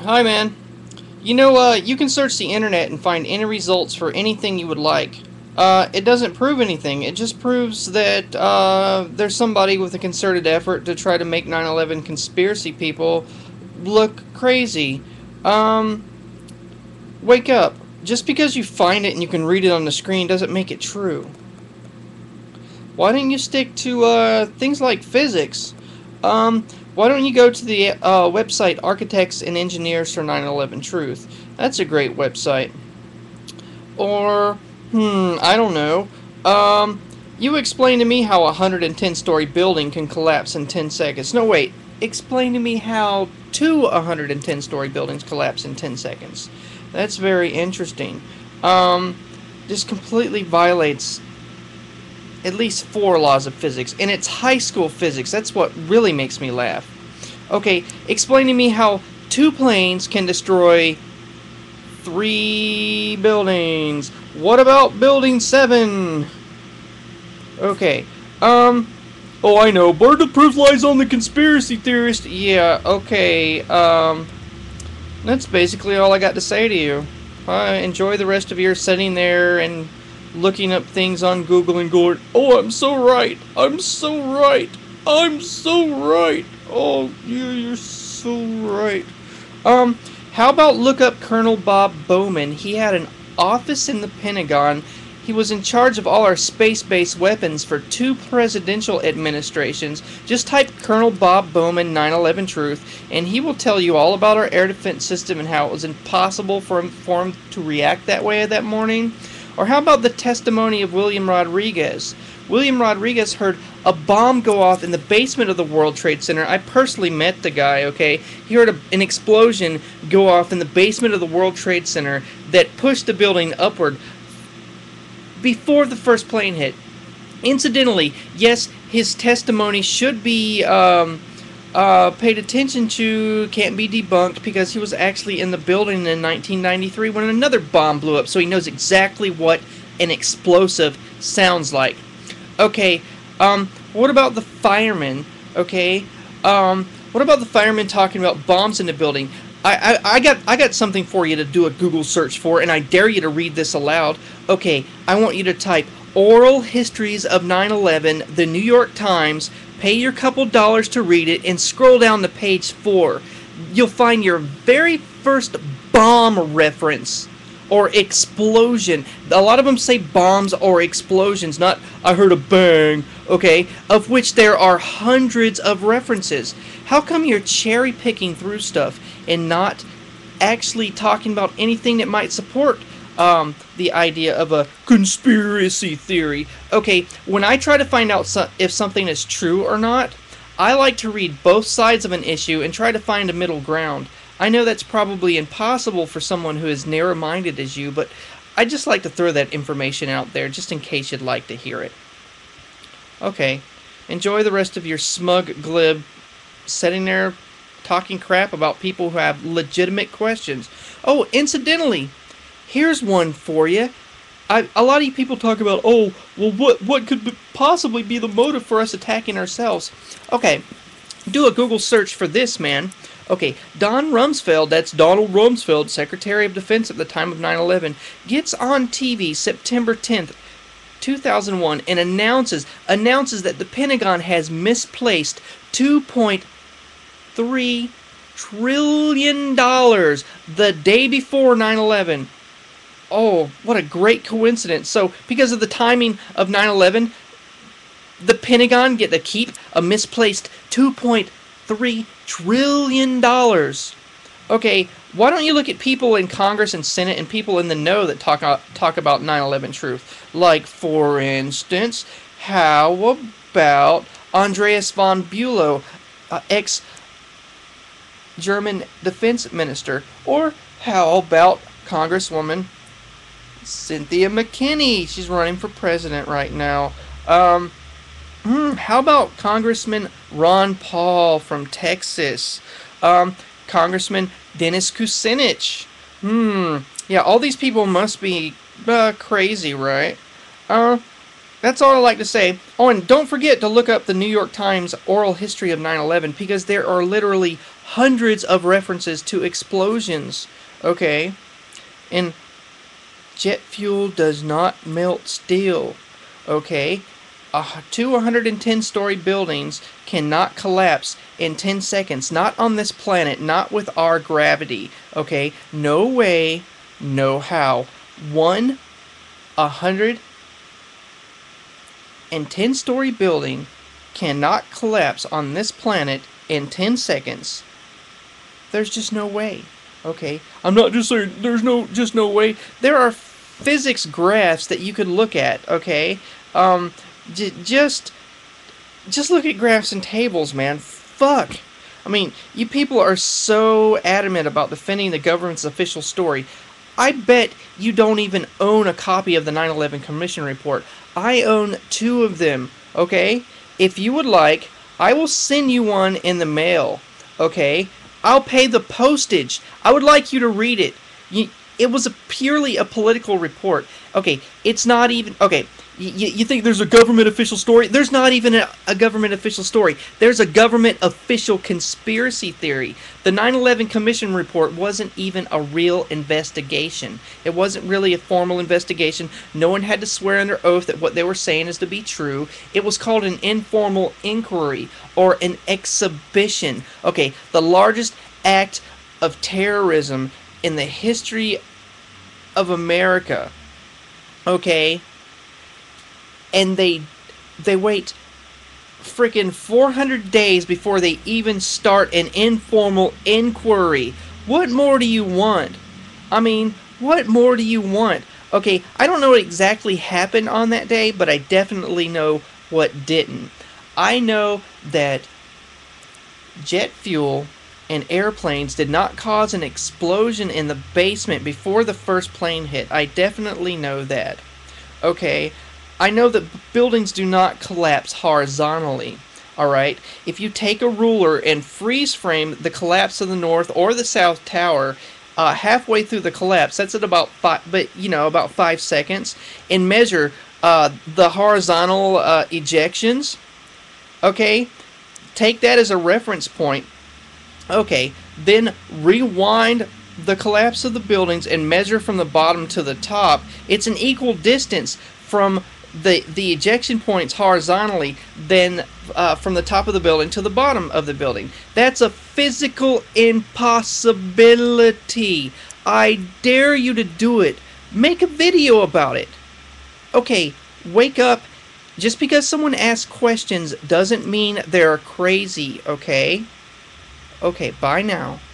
Hi, man. You know, uh, you can search the internet and find any results for anything you would like. Uh, it doesn't prove anything. It just proves that uh, there's somebody with a concerted effort to try to make 9/11 conspiracy people look crazy. Um, wake up. Just because you find it and you can read it on the screen doesn't make it true. Why don't you stick to uh, things like physics? Um, why don't you go to the uh, website Architects and Engineers for 9/11 Truth? That's a great website. Or, hmm, I don't know. Um, you explain to me how a 110 story building can collapse in 10 seconds. No, wait. Explain to me how two 110 story buildings collapse in 10 seconds. That's very interesting. Um, this completely violates at least four laws of physics, and it's high school physics. That's what really makes me laugh. Okay, explain to me how two planes can destroy three buildings. What about building seven? Okay, um, oh, I know. Part of proof lies on the conspiracy theorist. Yeah, okay, um, that's basically all I got to say to you. Uh, enjoy the rest of your sitting there and looking up things on Google and going, oh, I'm so right. I'm so right. I'm so right. Oh, you, you're so right. Um, how about look up Colonel Bob Bowman? He had an office in the Pentagon. He was in charge of all our space-based weapons for two presidential administrations. Just type Colonel Bob Bowman 9/11 Truth, and he will tell you all about our air defense system and how it was impossible for him, for him to react that way that morning. Or how about the testimony of William Rodriguez? William Rodriguez heard a bomb go off in the basement of the World Trade Center. I personally met the guy, okay? He heard a, an explosion go off in the basement of the World Trade Center that pushed the building upward before the first plane hit. Incidentally, yes, his testimony should be um, uh, paid attention to, can't be debunked because he was actually in the building in 1993 when another bomb blew up, so he knows exactly what an explosive sounds like. Okay, um, what about the firemen? Okay, um, what about the firemen talking about bombs in the building? I, I, I got I got something for you to do a Google search for, and I dare you to read this aloud. Okay, I want you to type Oral Histories of 9/11, The New York Times. Pay your couple dollars to read it, and scroll down to page four. You'll find your very first bomb reference or explosion. A lot of them say bombs or explosions, not I heard a bang, okay? Of which there are hundreds of references. How come you're cherry picking through stuff and not actually talking about anything that might support um, the idea of a conspiracy theory? Okay, when I try to find out so- if something is true or not, I like to read both sides of an issue and try to find a middle ground. I know that's probably impossible for someone who is narrow minded as you, but I just like to throw that information out there just in case you'd like to hear it. Okay, enjoy the rest of your smug glib sitting there talking crap about people who have legitimate questions. Oh, incidentally, here's one for you. I, a lot of people talk about, oh, well, what what could possibly be the motive for us attacking ourselves? Okay, do a Google search for this, man. Okay, Don Rumsfeld, that's Donald Rumsfeld, Secretary of Defense at the time of 9 11, gets on TV September 10th, 2001, and announces announces that the Pentagon has misplaced 2.3 trillion dollars the day before 9/11. Oh, what a great coincidence. So, because of the timing of 9/11, the Pentagon get to keep a misplaced 2.3 trillion dollars. Okay, why don't you look at people in Congress and Senate and people in the know that talk talk about 9/11 truth? Like, for instance, how about Andreas von Bülow, uh, ex German defense minister, or how about Congresswoman Cynthia McKinney? She's running for president right now. Um, hmm, how about Congressman Ron Paul from Texas? Um, Congressman Dennis Kucinich. Hmm. Yeah, all these people must be uh, crazy, right? Uh, that's all I like to say. Oh, and don't forget to look up the New York Times oral history of 9/11 because there are literally hundreds of references to explosions. Okay? And jet fuel does not melt steel. Okay? Uh, two 110 story buildings cannot collapse in 10 seconds. Not on this planet, not with our gravity. Okay? No way, no how. One 110 story building cannot collapse on this planet in 10 seconds. There's just no way. Okay? I'm not just saying there's no just no way. There are physics graphs that you could look at, okay? Um just just look at graphs and tables, man. Fuck. I mean, you people are so adamant about defending the government's official story. I bet you don't even own a copy of the 9 11 Commission report. I own two of them, okay? If you would like, I will send you one in the mail, okay? I'll pay the postage. I would like you to read it. You, it was a purely a political report. Okay, it's not even. Okay, you, you think there's a government official story? There's not even a, a government official story. There's a government official conspiracy theory. The 9 11 Commission report wasn't even a real investigation. It wasn't really a formal investigation. No one had to swear under oath that what they were saying is to be true. It was called an informal inquiry or an exhibition. Okay, the largest act of terrorism in the history of America. Okay? and they they wait freaking 400 days before they even start an informal inquiry. What more do you want? I mean, what more do you want? Okay, I don't know what exactly happened on that day, but I definitely know what didn't. I know that jet fuel and airplanes did not cause an explosion in the basement before the first plane hit. I definitely know that. Okay, I know that buildings do not collapse horizontally. Alright? If you take a ruler and freeze frame the collapse of the north or the south tower, uh, halfway through the collapse, that's at about five, but you know, about five seconds, and measure uh, the horizontal uh, ejections. Okay? Take that as a reference point. Okay, then rewind the collapse of the buildings and measure from the bottom to the top. It's an equal distance from the the ejection points horizontally than uh, from the top of the building to the bottom of the building. That's a physical impossibility. I dare you to do it. Make a video about it. Okay, wake up. Just because someone asks questions doesn't mean they're crazy, okay? Okay, bye now.